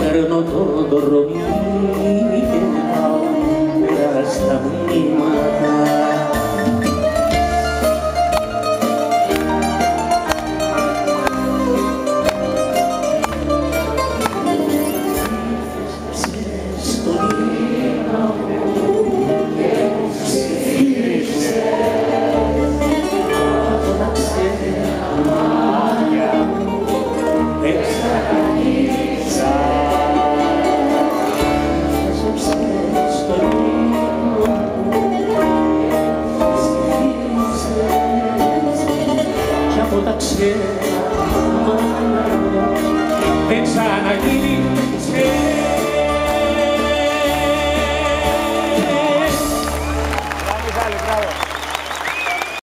eterno todo dormir. but yeah, my.